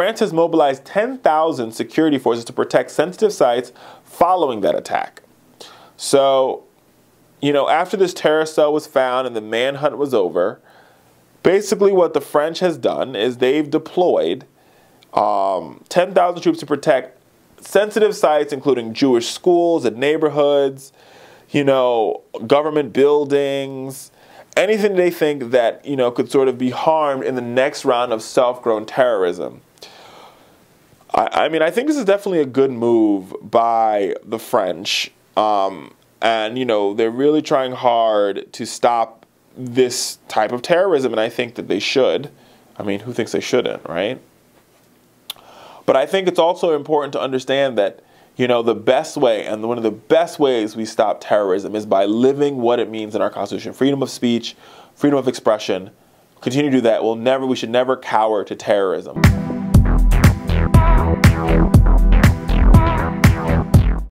France has mobilized 10,000 security forces to protect sensitive sites following that attack. So, you know, after this terrorist cell was found and the manhunt was over, basically what the French has done is they've deployed um, 10,000 troops to protect sensitive sites, including Jewish schools and neighborhoods, you know, government buildings, anything they think that, you know, could sort of be harmed in the next round of self-grown terrorism. I, I, mean, I think this is definitely a good move by the French. Um, and, you know, they're really trying hard to stop this type of terrorism, and I think that they should. I mean, who thinks they shouldn't, right? But I think it's also important to understand that, you know, the best way and one of the best ways we stop terrorism is by living what it means in our Constitution freedom of speech, freedom of expression. Continue to do that. We'll never, we should never cower to terrorism.